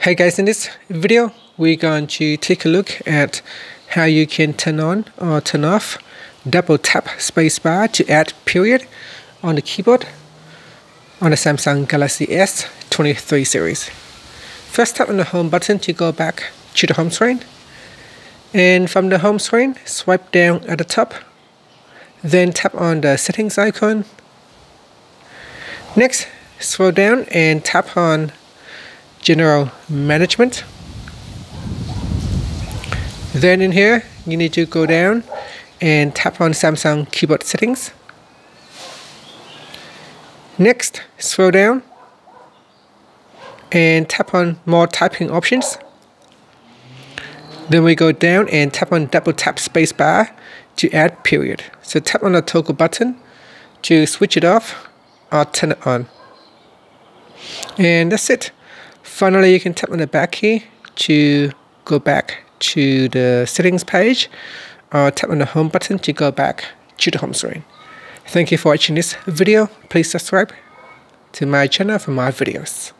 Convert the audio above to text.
Hey guys, in this video, we're going to take a look at how you can turn on or turn off double tap spacebar to add period on the keyboard on the Samsung Galaxy S23 series. First tap on the home button to go back to the home screen. And from the home screen, swipe down at the top. Then tap on the settings icon. Next, scroll down and tap on general management. Then in here, you need to go down and tap on Samsung keyboard settings. Next, scroll down and tap on more typing options. Then we go down and tap on double tap spacebar to add period. So tap on the toggle button to switch it off or turn it on. And that's it. Finally, you can tap on the back key to go back to the settings page or tap on the home button to go back to the home screen. Thank you for watching this video. Please subscribe to my channel for more videos.